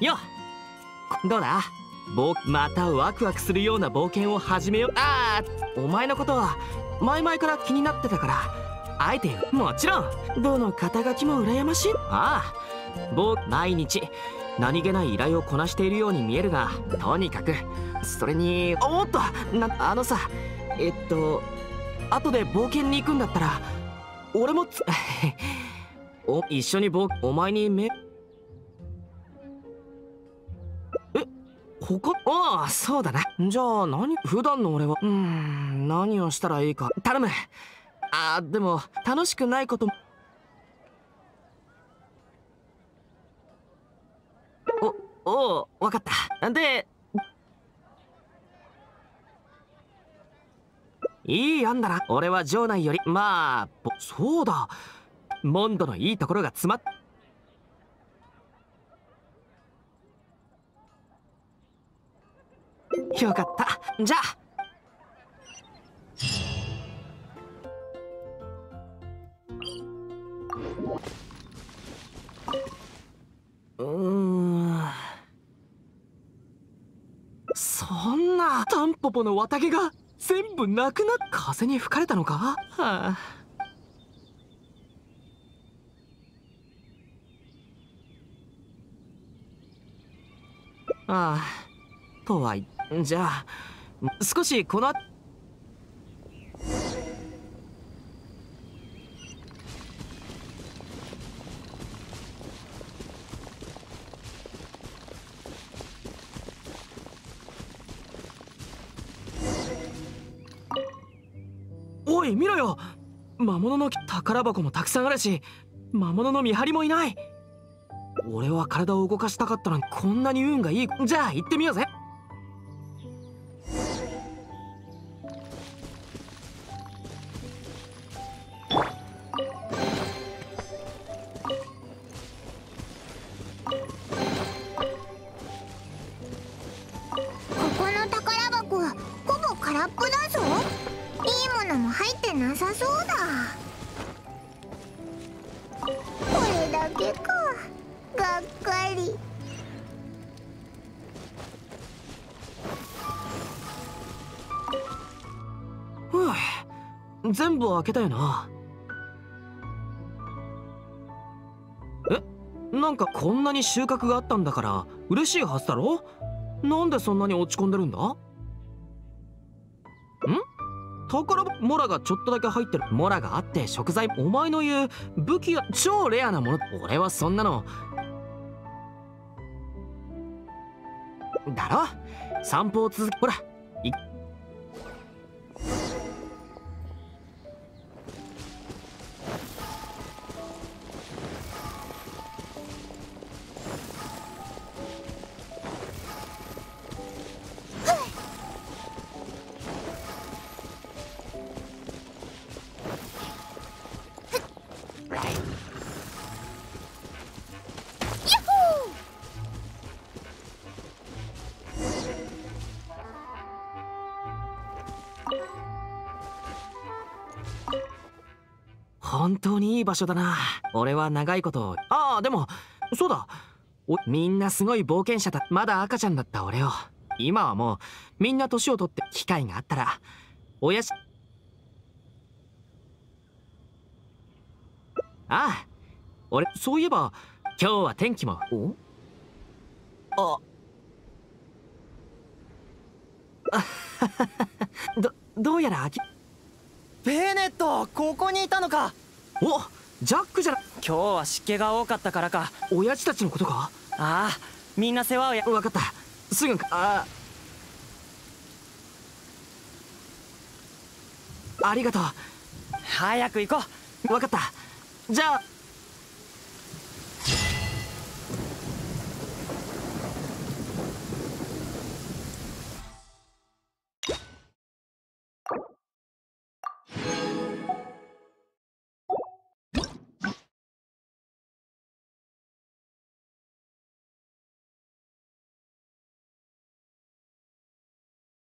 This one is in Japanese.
よどうだ？ぼまたワクワクするような冒険を始めよう。ああお前のことは前々から気になってたから。あえてもちろん。どの肩書きも羨ましい。ああ。僕毎日何気ない依頼をこなしているように見えるがとにかくそれにおっとなあのさえっと後で冒険に行くんだったら俺もつ お一緒に僕お前にめ他？ああそうだな。じゃあ何？普段の俺は？うん何をしたらいいか。頼む。あでも楽しくないこと。おお分かった。でいい案だな。俺は城内より。まあそうだ。モンドのいいところが詰まってよかった。じゃあ。うーん。そんなタンポポの綿毛が全部なくなっ風に吹かれたのか？はあ。ああ。とはじゃあ少しこのおい見ろよ。魔物の宝箱もたくさんあるし魔物の見張りもいない。俺は体を動かしたかったのにこんなに運がいい。じゃあ行ってみようぜ。そうだ。これだけか。がっかり。ふう。全部開けたよな。え？なんかこんなに収穫があったんだから嬉しいはずだろ？なんでそんなに落ち込んでるんだ？ん？宝モラがちょっとだけ入ってる。モラがあって食材。お前の言う武器や超レアなもの。俺はそんなのだろ散歩を続けほら。本当にいい場所だな。俺は長いことああでもそうだ。おみんなすごい冒険者だ。まだ赤ちゃんだった俺を。今はもうみんな年を取って機会があったら親しああ俺そういえば今日は天気も。お？あ。どどうやら秋。ベネットここにいたのかおジャックじゃな今日は湿気が多かったからか。親父たちのことか？ああみんな世話をや。分かった。すぐあありがとう。早く行こう。分かった。じゃあ